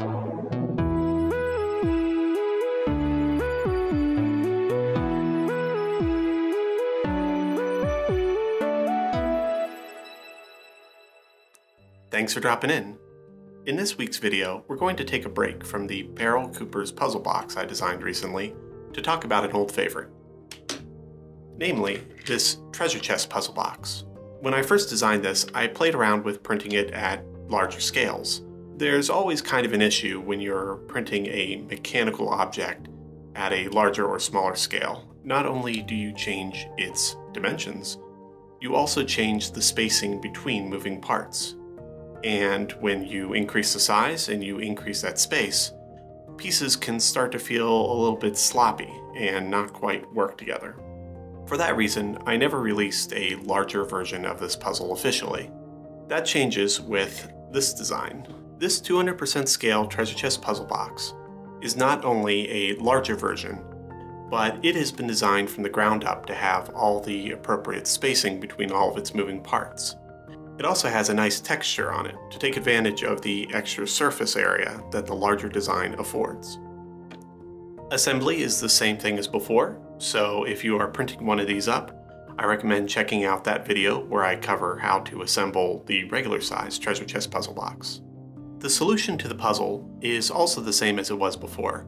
Thanks for dropping in. In this week's video, we're going to take a break from the Barrel Cooper's puzzle box I designed recently to talk about an old favorite. Namely, this treasure chest puzzle box. When I first designed this, I played around with printing it at larger scales. There's always kind of an issue when you're printing a mechanical object at a larger or smaller scale. Not only do you change its dimensions, you also change the spacing between moving parts. And when you increase the size and you increase that space, pieces can start to feel a little bit sloppy and not quite work together. For that reason, I never released a larger version of this puzzle officially. That changes with this design. This 200% scale treasure chest puzzle box is not only a larger version, but it has been designed from the ground up to have all the appropriate spacing between all of its moving parts. It also has a nice texture on it to take advantage of the extra surface area that the larger design affords. Assembly is the same thing as before, so if you are printing one of these up, I recommend checking out that video where I cover how to assemble the regular size treasure chest puzzle box. The solution to the puzzle is also the same as it was before.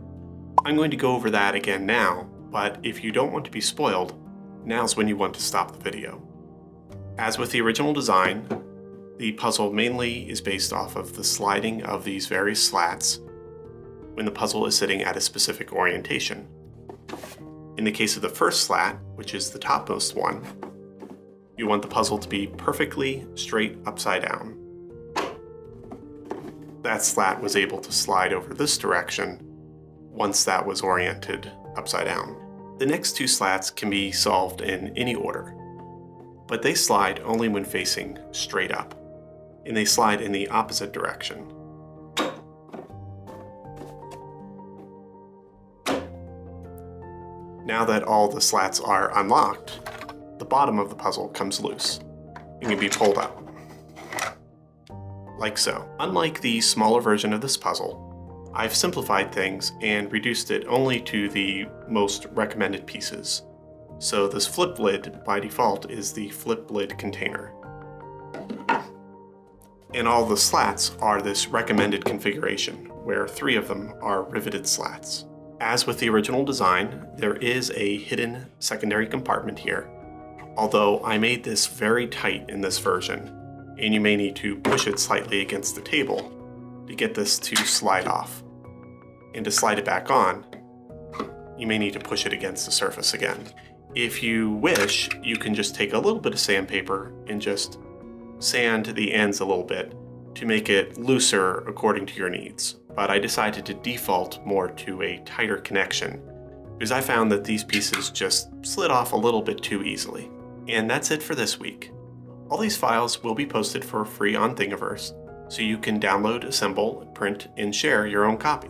I'm going to go over that again now, but if you don't want to be spoiled, now's when you want to stop the video. As with the original design, the puzzle mainly is based off of the sliding of these various slats when the puzzle is sitting at a specific orientation. In the case of the first slat, which is the topmost one, you want the puzzle to be perfectly straight upside down. That slat was able to slide over this direction once that was oriented upside down. The next two slats can be solved in any order but they slide only when facing straight up, and they slide in the opposite direction. Now that all the slats are unlocked, the bottom of the puzzle comes loose and can be pulled up. Like so. Unlike the smaller version of this puzzle, I've simplified things and reduced it only to the most recommended pieces so this flip lid, by default, is the flip lid container. And all the slats are this recommended configuration, where three of them are riveted slats. As with the original design, there is a hidden secondary compartment here, although I made this very tight in this version, and you may need to push it slightly against the table to get this to slide off. And to slide it back on, you may need to push it against the surface again. If you wish, you can just take a little bit of sandpaper and just sand the ends a little bit to make it looser according to your needs. But I decided to default more to a tighter connection because I found that these pieces just slid off a little bit too easily. And that's it for this week. All these files will be posted for free on Thingiverse, so you can download, assemble, print, and share your own copy.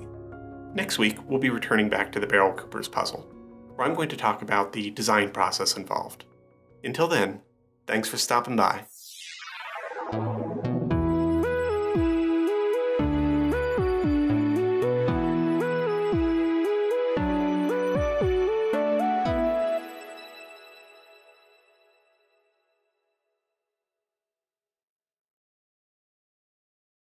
Next week, we'll be returning back to the Barrel Cooper's puzzle where I'm going to talk about the design process involved. Until then, thanks for stopping by.